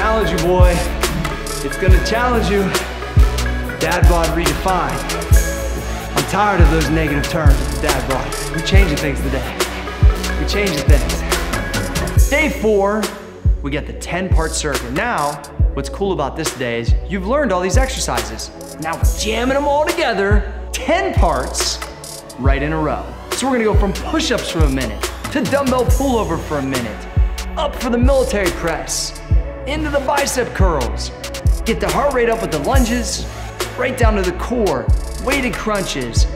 challenge you, boy. It's gonna challenge you. Dad bod redefined. I'm tired of those negative terms, dad bod. We're changing things today. We're changing things. Day four, we get the 10 part circuit. Now, what's cool about this day is you've learned all these exercises. Now we're jamming them all together, 10 parts, right in a row. So we're gonna go from push-ups for a minute, to dumbbell pullover for a minute, up for the military press, into the bicep curls, get the heart rate up with the lunges, right down to the core, weighted crunches,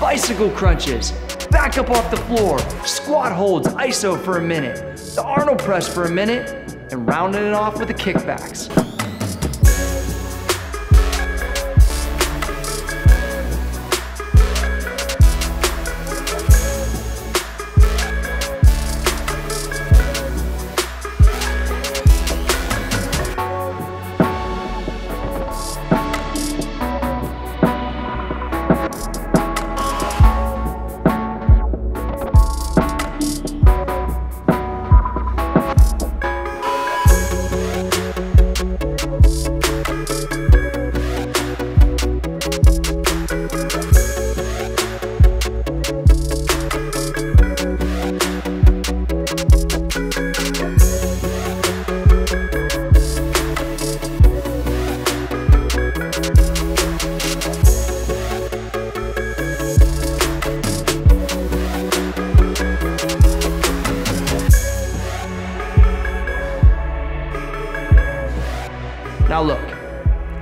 bicycle crunches, back up off the floor, squat holds, iso for a minute, the Arnold press for a minute, and rounding it off with the kickbacks. Now look,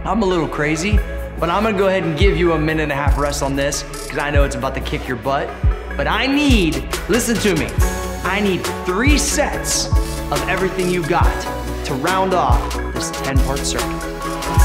I'm a little crazy, but I'm gonna go ahead and give you a minute and a half rest on this because I know it's about to kick your butt. But I need, listen to me, I need three sets of everything you got to round off this 10 part circuit.